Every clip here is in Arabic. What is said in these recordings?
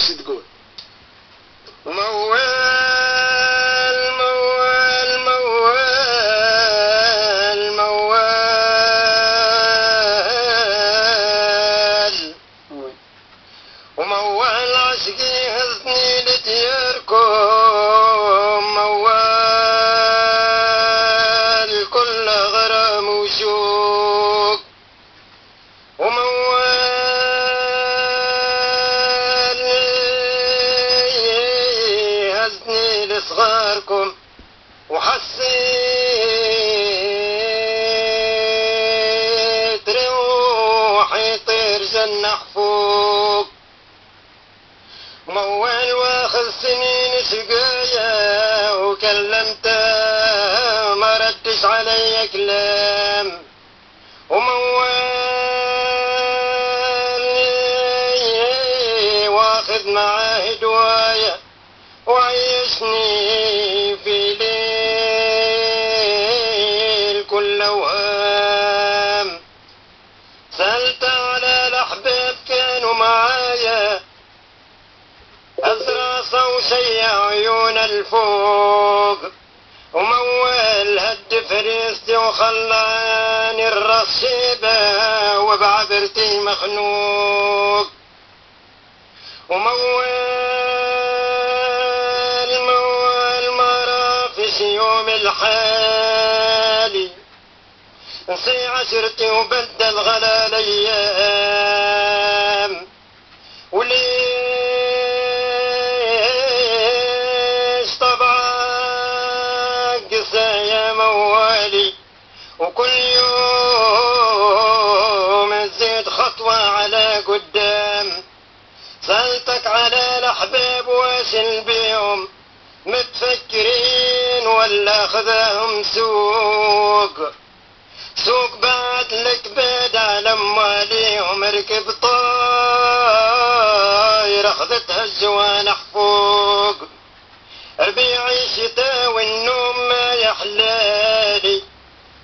إيش تقول موال موال موال موال. وموال عشقي هزني لدياركم. موال كل غرام وشوق هزني لصغاركم وحسيت روحي طير جنح فوق. موال واخذ سنين شقايا وكلمته ما ردش علي كلام. وموال واخذ معاه دوايا وعيشني في ليل كل وهام سألت على الأحباب كانوا معايا. أزرع وشيع عيون الفوق. وموال هد فريستي وخلاني الراس شيبة وبعبرتي مخنوق. وموال يوم الحالي نسي عشرتي وبدل غلا الأيام وليش طبعا قسى يا موالي وكل يوم تزيد خطوة على قدام. سألتك على الأحباب واش بيهم. متفكرين ولا خذاهم سوق. سوق بعد لك بعد على أمواليهم ركب طاير اخذتها الجوانح فوق ربيع الشتاء والنوم ما يحلالي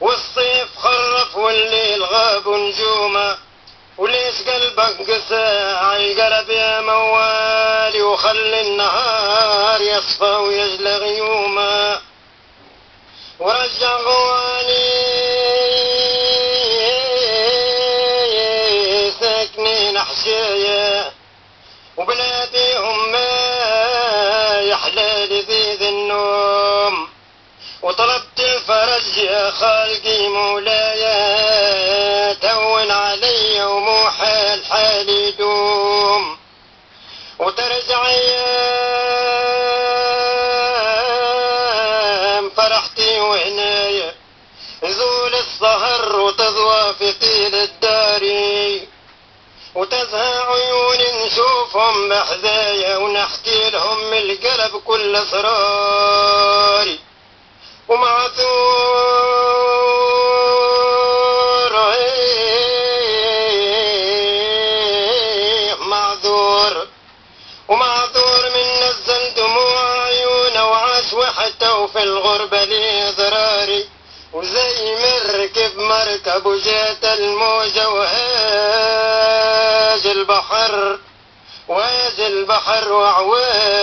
والصيف خرف والليل غاب نجومه وليش قلبك قسى عالقلب يا موالي وخلي النهار يصفى ويجلى غيومة. ورجع غواني ساكنين حشايا وبلاديهم ما يحلى لذيذ النوم وطلبت الفرج يا خالقي مولاي طيل الداري. وتزهى عيوني نشوفهم بحذايا ونحكي لهم من القلب كل اسراري ومعذور معذور ومعذور من نزل دموع عيونه وعاش وحده في الغربة ليه ضراري وزي مركب مركب وجات الموجة وهاج البحر واج البحر وعواج